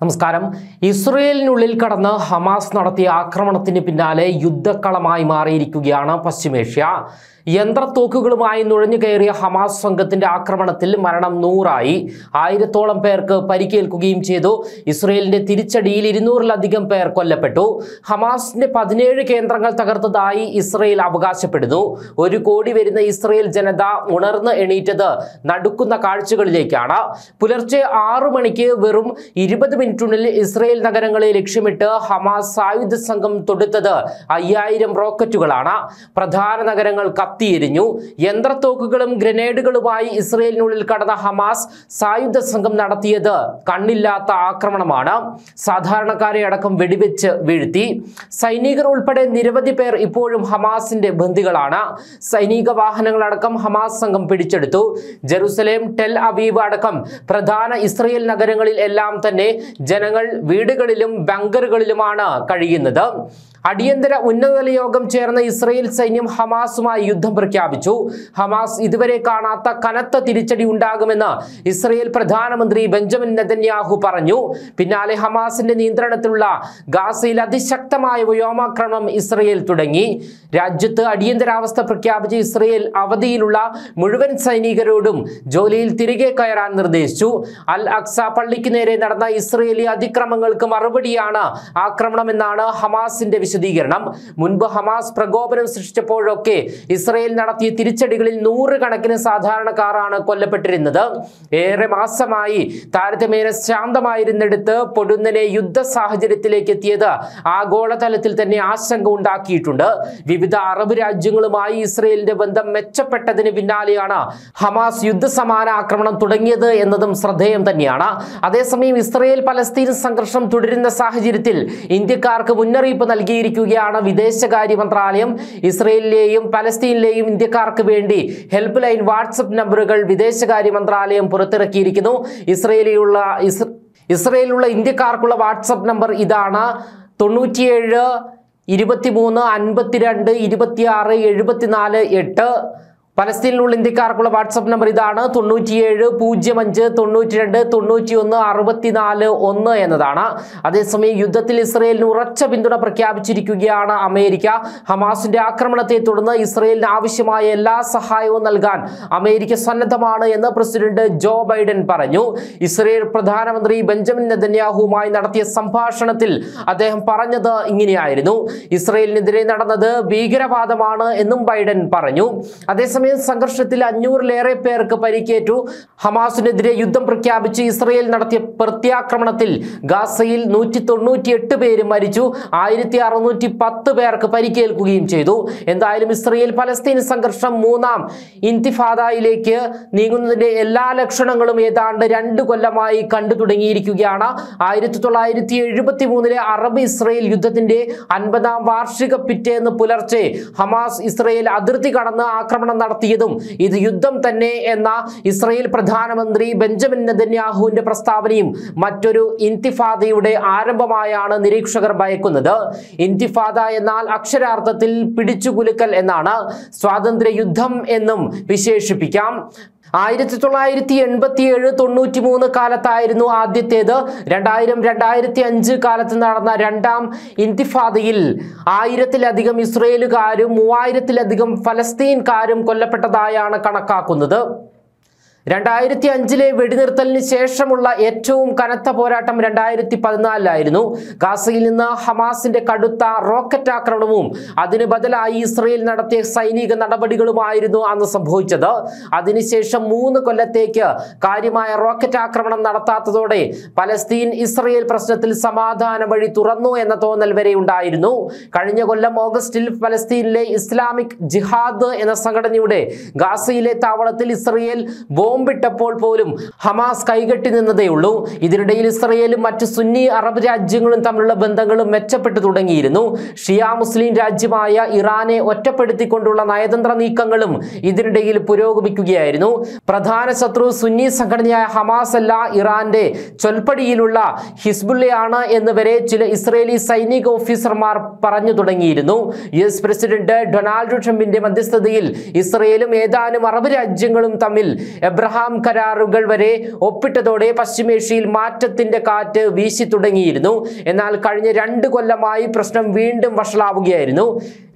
നമസ്കാരം. ഇസ്രയേലിനുള്ളിൽ കടന്ന് ഹമാസ് നടത്തിയ ആക്രമണത്തിന് പിന്നാലെ യുദ്ധക്കളമായി മാറിയിരിക്കുകയാണ് പശ്ചിമേഷ്യ. യന്ത്രത്തോക്കുകളുമായി നുഴഞ്ഞു കയറിയ ഹമാസ് സംഘത്തിന്റെ ആക്രമണത്തിൽ മരണം നൂറായി. ആയിരത്തോളം പേർക്ക് പരിക്കേൽക്കുകയും ചെയ്തു. ഇസ്രയേലിന്റെ തിരിച്ചടിയിൽ ഇരുന്നൂറിലധികം പേർ കൊല്ലപ്പെട്ടു. ഹമാസിന്റെ പതിനേഴ് കേന്ദ്രങ്ങൾ തകർത്തതായി ഇസ്രയേൽ അവകാശപ്പെടുന്നു. ഒരു കോടി വരുന്ന ഇസ്രയേൽ ജനത ഉണർന്ന് എണീറ്റത് നടുക്കുന്ന കാഴ്ചകളിലേക്കാണ്. പുലർച്ചെ ആറു മണിക്ക് വെറും ഇരുപത് മിനിറ്റിനുള്ളിൽ ഇസ്രയേൽ നഗരങ്ങളെ ലക്ഷ്യമിട്ട് ഹമാസ് സായുധ സംഘം തൊടുത്തത് അയ്യായിരം റോക്കറ്റുകളാണ്. പ്രധാന നഗരങ്ങൾ കത്തിയെരിഞ്ഞു. യന്ത്രത്തോക്കുകളും ഗ്രനേഡുകളുമായി ഇസ്രയേലിനുള്ളിൽ കടന്ന ഹമാസ് സായുധ സംഘം നടത്തിയത് കണ്ണില്ലാത്ത ആക്രമണമാണ്. സാധാരണക്കാരെ അടക്കം വെടിവെച്ച് വീഴ്ത്തി. സൈനികർ ഉൾപ്പെടെ നിരവധി പേർ ഇപ്പോഴും ഹമാസിന്റെ ബന്ധികളാണ്. സൈനിക വാഹനങ്ങളടക്കം ഹമാസ് സംഘം പിടിച്ചെടുത്തു. ജെറുസലേം ടെൽ അവീവ് അടക്കം പ്രധാന ഇസ്രയേൽ നഗരങ്ങളിൽ എല്ലാം തന്നെ ജനങ്ങൾ വീടുകളിലും ബങ്കറുകളിലുമാണ് കഴിയുന്നത്. അടിയന്തര ഉന്നതതല യോഗം ചേർന്ന ഇസ്രയേൽ സൈന്യം ഹമാസുമായി യുദ്ധം പ്രഖ്യാപിച്ചു. ഹമാസ് ഇതുവരെ കാണാത്ത കനത്ത തിരിച്ചടി ഉണ്ടാകുമെന്ന് ഇസ്രയേൽ പ്രധാനമന്ത്രി ബെഞ്ചമിൻ നെതന്യാഹു പറഞ്ഞു. പിന്നാലെ ഹമാസിന്റെ നിയന്ത്രണത്തിലുള്ള ഗാസയിൽ അതിശക്തമായ വ്യോമാക്രമണം ഇസ്രയേൽ തുടങ്ങി. രാജ്യത്ത് അടിയന്തരാവസ്ഥ പ്രഖ്യാപിച്ച ഇസ്രയേൽ അവധിയിലുള്ള മുഴുവൻ സൈനികരോടും ജോലിയിൽ തിരികെ കയറാൻ നിർദ്ദേശിച്ചു. അൽ അക്സ പള്ളിക്ക് നേരെ നടന്ന ഇസ്രയേലി അതിക്രമങ്ങൾക്ക് മറുപടിയാണ് ആക്രമണമെന്നാണ് ഹമാസിന്റെ വിശദീകരണം. മുൻപ് ഹമാസ് പ്രകോപനം സൃഷ്ടിച്ചപ്പോഴൊക്കെ ഇസ്രയേൽ നടത്തിയ തിരിച്ചടികളിൽ നൂറുകണക്കിന് സാധാരണക്കാരാണ് കൊല്ലപ്പെട്ടിരുന്നത്. ഏറെ മാസമായി താരതമ്യേന ശാന്തമായിരുന്നിടത്ത് പൊടുന്നനെ യുദ്ധ സാഹചര്യത്തിലേക്ക് എത്തിയത് ആഗോളതലത്തിൽ തന്നെ ആശങ്ക ഉണ്ടാക്കിയിട്ടുണ്ട്. വിവിധ അറബ് രാജ്യങ്ങളുമായി ഇസ്രയേലിന്റെ ബന്ധം മെച്ചപ്പെട്ടതിന് പിന്നാലെയാണ് ഹമാസ് യുദ്ധസമാന ആക്രമണം തുടങ്ങിയത് എന്നതും ശ്രദ്ധേയം തന്നെയാണ്. അതേസമയം ഇസ്രയേൽ പലസ്തീൻ സംഘർഷം തുടരുന്ന സാഹചര്യത്തിൽ ഇന്ത്യക്കാർക്ക് മുന്നറിയിപ്പ് നൽകിയിരിക്കുകയാണ് വിദേശകാര്യ മന്ത്രാലയം ഇസ്രയേലിലെയും പലസ്തീനിലെയും ഇന്ത്യക്കാർക്ക് വേണ്ടി ഹെൽപ്പ് ലൈൻ വാട്സപ്പ് നമ്പറുകൾ വിദേശകാര്യ മന്ത്രാലയം പുറത്തിറക്കിയിരിക്കുന്നു. ഇസ്രയേലിലുള്ള ഇസ് ഇസ്രയേലിലുള്ള ഇന്ത്യക്കാർക്കുള്ള വാട്സപ്പ് നമ്പർ ഇതാണ്. തൊണ്ണൂറ്റിയേഴ് ഇരുപത്തിമൂന്ന് അൻപത്തിരണ്ട് ഇരുപത്തിയാറ് എഴുപത്തിനാല് എട്ട്. പലസ്തീനിലുള്ള ഇന്ത്യക്കാർക്കുള്ള വാട്സപ്പ് നമ്പർ ഇതാണ് തൊണ്ണൂറ്റിയേഴ് പൂജ്യം അഞ്ച് തൊണ്ണൂറ്റി രണ്ട് തൊണ്ണൂറ്റി ഒന്ന് അറുപത്തിനാല് ഒന്ന് എന്നതാണ്. അതേസമയം യുദ്ധത്തിൽ ഇസ്രയേലിന് ഉറച്ച പിന്തുണ പ്രഖ്യാപിച്ചിരിക്കുകയാണ് അമേരിക്ക. ഹമാസിന്റെ ആക്രമണത്തെ തുടർന്ന് ഇസ്രയേലിന് ആവശ്യമായ എല്ലാ സഹായവും നൽകാൻ അമേരിക്ക സന്നദ്ധമാണ് എന്ന് പ്രസിഡന്റ് ജോ ബൈഡൻ പറഞ്ഞു. ഇസ്രയേൽ പ്രധാനമന്ത്രി ബെഞ്ചമിൻ നെതന്യാഹുവുമായി നടത്തിയ സംഭാഷണത്തിൽ അദ്ദേഹം പറഞ്ഞത് ഇങ്ങനെയായിരുന്നു. ഇസ്രയേലിനെതിരെ നടന്നത് ഭീകരവാദമാണ് എന്നും ബൈഡൻ പറഞ്ഞു. അതേസമയം സംഘർഷത്തിൽ അഞ്ഞൂറിലേറെ പേർക്ക് പരിക്കേറ്റു. ഹമാസിനെതിരെ യുദ്ധം പ്രഖ്യാപിച്ച് ഇസ്രയേൽ നടത്തിയ പ്രത്യാക്രമണത്തിൽ ഗാസയിൽ നൂറ്റി തൊണ്ണൂറ്റിയെട്ട് പേര് മരിച്ചു. ആയിരത്തി അറുന്നൂറ്റി പത്ത് പേർക്ക് പരിക്കേൽക്കുകയും ചെയ്തു. എന്തായാലും ഇസ്രയേൽ പലസ്തീൻ സംഘർഷം മൂന്നാം ഇന്തിഫാദയിലേക്ക് നീങ്ങുന്നതിന്റെ എല്ലാ ലക്ഷണങ്ങളും ഏതാണ്ട് രണ്ട് കൊല്ലമായി കണ്ടു തുടങ്ങിയിരിക്കുകയാണ്. ആയിരത്തി തൊള്ളായിരത്തി എഴുപത്തി മൂന്നിലെ അറബ് ഇസ്രയേൽ യുദ്ധത്തിന്റെ അൻപതാം വാർഷിക പിറ്റേന്ന് പുലർച്ചെ ഹമാസ് ഇസ്രയേൽ അതിർത്തി കടന്ന് ആക്രമണം നടത്തിയതും ഇത് യുദ്ധം തന്നെ എന്ന ഇസ്രയേൽ പ്രധാനമന്ത്രി ബെഞ്ചമിൻ നെതന്യാഹുവിന്റെ പ്രസ്താവനയും മറ്റൊരു ഇന്തിഫാദയുടെ ആരംഭമായാണ് നിരീക്ഷകർ ഭയക്കുന്നത്. ഇന്തിഫാദ എന്നാൽ അക്ഷരാർത്ഥത്തിൽ പിടിച്ചുകുലുക്കൽ എന്നാണ്. സ്വാതന്ത്ര്യ യുദ്ധം എന്നും വിശേഷിപ്പിക്കാം. ആയിരത്തി തൊള്ളായിരത്തി എൺപത്തി ഏഴ് തൊണ്ണൂറ്റി മൂന്ന് കാലത്തായിരുന്നു ആദ്യത്തേത്. രണ്ടായിരം രണ്ടായിരത്തി അഞ്ച് കാലത്ത് നടന്ന രണ്ടാം ഇന്തിഫാദയിൽ ആയിരത്തിലധികം ഇസ്രയേലുകാരും മൂവായിരത്തിലധികം ഫലസ്തീൻകാരും കൊല്ലപ്പെട്ടതായാണ് കണക്കാക്കുന്നത്. രണ്ടായിരത്തി അഞ്ചിലെ വെടിനിർത്തലിന് ശേഷമുള്ള ഏറ്റവും കനത്ത പോരാട്ടം രണ്ടായിരത്തി പതിനാലിലായിരുന്നു ഗാസയിൽ നിന്ന് ഹമാസിന്റെ കടുത്ത റോക്കറ്റ് ആക്രമണവും അതിന് ബദലായി ഇസ്രയേൽ നടത്തിയ സൈനിക നടപടികളുമായിരുന്നു അന്ന് സംഭവിച്ചത്. അതിനുശേഷം മൂന്ന് കൊല്ലത്തേക്ക് കാര്യമായ റോക്കറ്റ് ആക്രമണം നടത്താത്തതോടെ പലസ്തീൻ ഇസ്രയേൽ പ്രശ്നത്തിൽ സമാധാന വഴി തുറന്നു എന്ന തോന്നൽ വരെ ഉണ്ടായിരുന്നു. കഴിഞ്ഞ കൊല്ലം ഓഗസ്റ്റിൽ പലസ്തീനിലെ ഇസ്ലാമിക് ജിഹാദ് എന്ന സംഘടനയുടെ ഗാസയിലെ താവളത്തിൽ ഇസ്രയേൽ ബോംബിട്ടപ്പോൾ പോലും ഹമാസ് കൈകെട്ടി നിന്നതേ ഉള്ളൂ. ഇതിനിടയിൽ ഇസ്രയേലും മറ്റ് സുന്നി അറബ് രാജ്യങ്ങളും തമ്മിലുള്ള ബന്ധങ്ങളും മെച്ചപ്പെട്ടു തുടങ്ങിയിരുന്നു. ഷിയ മുസ്ലിം രാജ്യമായ ഇറാനെ ഒറ്റപ്പെടുത്തിക്കൊണ്ടുള്ള നയതന്ത്ര നീക്കങ്ങളും ഇതിനിടയിൽ പുരോഗമിക്കുകയായിരുന്നു. പ്രധാന ശത്രു സുന്നി സംഘടനയായ ഹമാസ് അല്ല ഇറാന്റെ ചൊൽപ്പടിയിലുള്ള ഹിസ്ബുള്ളയാണ് എന്ന് വരെ ചില ഇസ്രയേലി സൈനിക ഓഫീസർമാർ പറഞ്ഞു തുടങ്ങിയിരുന്നു. യു എസ് പ്രസിഡന്റ് ഡൊണാൾഡ് ട്രംപിന്റെ മധ്യസ്ഥതയിൽ ഇസ്രയേലും ഏതാനും അറബ് രാജ്യങ്ങളും തമ്മിൽ എബ്ര എബ്രഹാം കരാറുകൾ വരെ ഒപ്പിട്ടതോടെ പശ്ചിമേഷ്യയിൽ മാറ്റത്തിന്റെ കാറ്റ് വീശി തുടങ്ങിയിരുന്നു. എന്നാൽ കഴിഞ്ഞ രണ്ട് കൊല്ലമായി പ്രശ്നം വീണ്ടും വഷളാവുകയായിരുന്നു.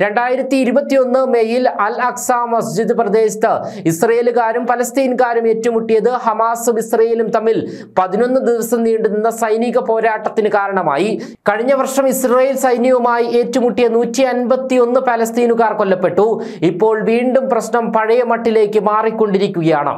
രണ്ടായിരത്തി ഇരുപത്തിയൊന്ന് മെയ്യിൽ അൽ അക്സ മസ്ജിദ് പ്രദേശത്ത് ഇസ്രയേലുകാരും പലസ്തീൻകാരും ഏറ്റുമുട്ടിയത് ഹമാസും ഇസ്രയേലും തമ്മിൽ പതിനൊന്ന് ദിവസം നീണ്ടുനിന്ന സൈനിക പോരാട്ടത്തിന് കാരണമായി. കഴിഞ്ഞ വർഷം ഇസ്രയേൽ സൈന്യവുമായി ഏറ്റുമുട്ടിയ നൂറ്റി അൻപത്തി ഒന്ന് പലസ്തീനുകാർ കൊല്ലപ്പെട്ടു. ഇപ്പോൾ വീണ്ടും പ്രശ്നം പഴയ മട്ടിലേക്ക് മാറിക്കൊണ്ടിരിക്കുകയാണ്.